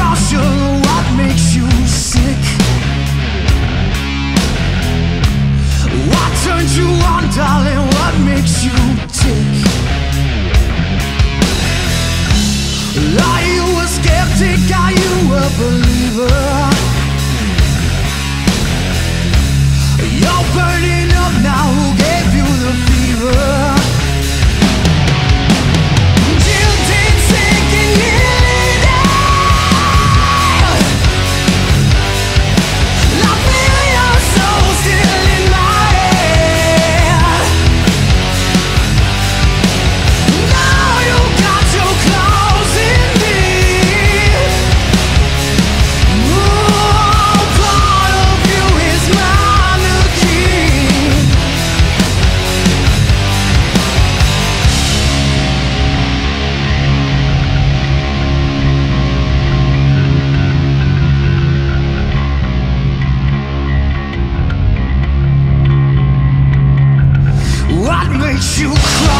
makes you cross your you cry